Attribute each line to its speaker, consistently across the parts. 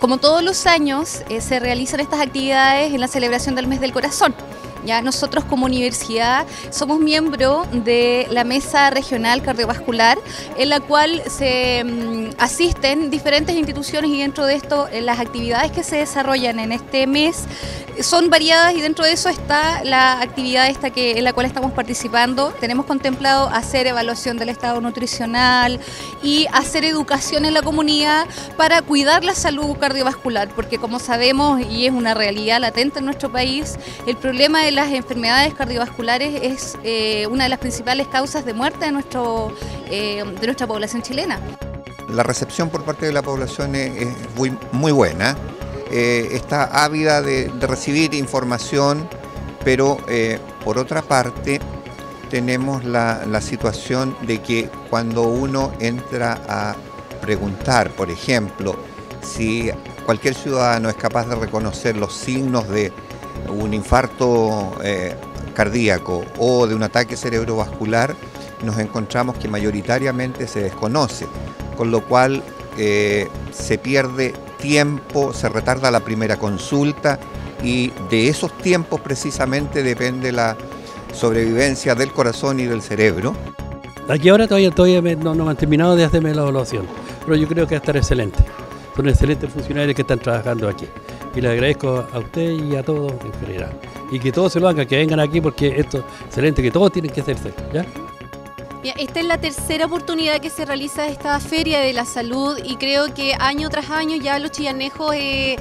Speaker 1: como todos los años, eh, se realizan estas actividades en la celebración del mes del corazón. Ya nosotros como universidad somos miembro de la mesa regional cardiovascular en la cual se mm, asisten diferentes instituciones y dentro de esto eh, las actividades que se desarrollan en este mes son variadas y dentro de eso está la actividad esta que en la cual estamos participando. Tenemos contemplado hacer evaluación del estado nutricional y hacer educación en la comunidad para cuidar la salud cardiovascular, porque como sabemos y es una realidad latente en nuestro país, el problema de las enfermedades cardiovasculares es eh, una de las principales causas de muerte de, nuestro, eh, de nuestra población chilena.
Speaker 2: La recepción por parte de la población es, muy, buena, eh, está ávida de, recibir información, pero por otra parte tenemos la, la situación de que cuando uno entra a preguntar, por ejemplo, si cualquier ciudadano es capaz de reconocer los signos de un infarto eh, cardíaco o de un ataque cerebrovascular, nos encontramos que mayoritariamente se desconoce, con lo cual eh, se pierde tiempo, se retarda la primera consulta y de esos tiempos precisamente depende la sobrevivencia del corazón y del cerebro.
Speaker 3: Aquí ahora todavía, todavía no, no han terminado de hacerme la evaluación, pero yo creo que va a estar excelente. Son excelentes funcionarios que están trabajando aquí y le agradezco a usted y a todos en general. Y que todos se lo hagan, que vengan aquí porque esto es excelente, que todos tienen que hacerse. ¿ya?
Speaker 4: Esta es la tercera oportunidad que se realiza esta Feria de la Salud y creo que año tras año ya los chillanejos eh,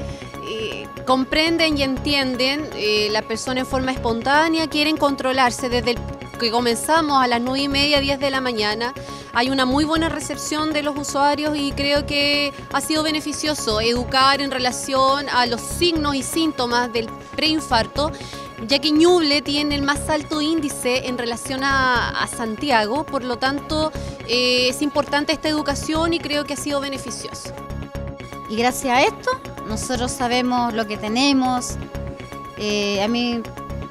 Speaker 4: eh, comprenden y entienden, eh, la persona en forma espontánea quieren controlarse desde el que comenzamos a las 9 y media, 10 de la mañana. Hay una muy buena recepción de los usuarios y creo que ha sido beneficioso educar en relación a los signos y síntomas del preinfarto ya que Ñuble tiene el más alto índice en relación a, Santiago, por lo tanto eh, es importante esta educación y creo que ha sido beneficioso.
Speaker 5: Y gracias a esto nosotros sabemos lo que tenemos. Eh, a mí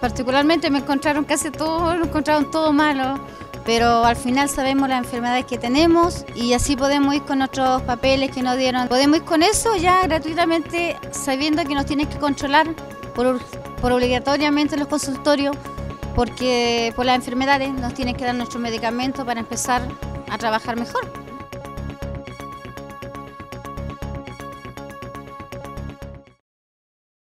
Speaker 5: particularmente me encontraron casi todo, me encontraron todo malo, pero al final sabemos las enfermedades que tenemos y así podemos ir con nuestros papeles que nos dieron. Podemos ir con eso ya gratuitamente sabiendo que nos tienen que controlar por, por obligatoriamente los consultorios porque por las enfermedades nos tienen que dar nuestros medicamentos para empezar a trabajar mejor.